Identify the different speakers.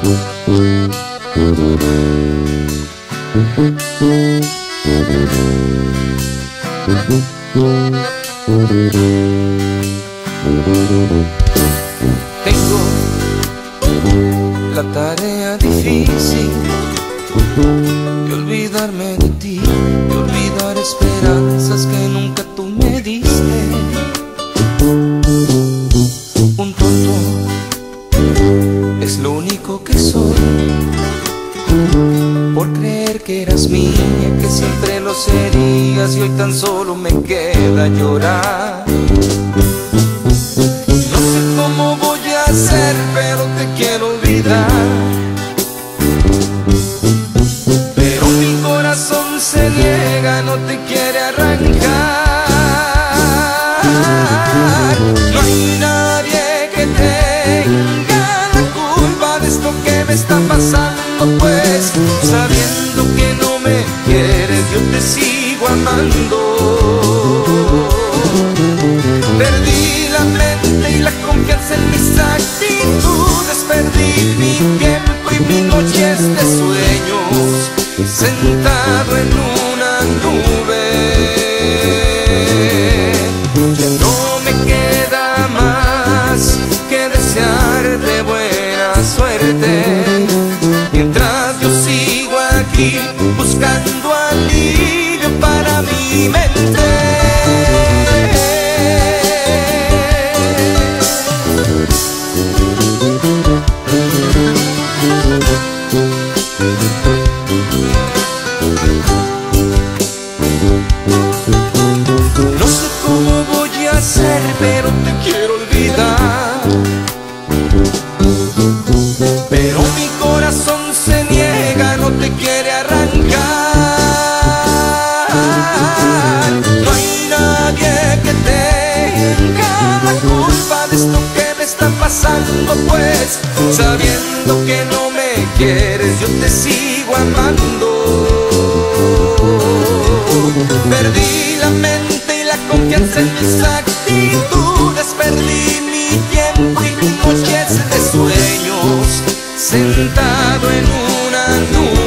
Speaker 1: Tengo la tarea difícil de olvidarme de ti, de olvidar esperanzas que nunca tú me diste. Por creer que eras mía, que siempre lo serías y hoy tan solo me queda llorar. No sé cómo voy a hacer, pero te quiero olvidar. Pero mi corazón se niega, no te quiere arrancar. No hay nadie que tenga la culpa de esto que me está pasando, pues sentado en una nube. No sé cómo voy a hacer, pero te quiero olvidar. Pero mi corazón se niega, no te quiere arrancar. No hay nadie que tenga la culpa de esto que me está pasando, pues sabiendo que no me quieres, yo te sigo amando. Perdí la mente y la confianza en mis actitudes, perdí mi tiempo y mis noches de sueños, sentado en una nube.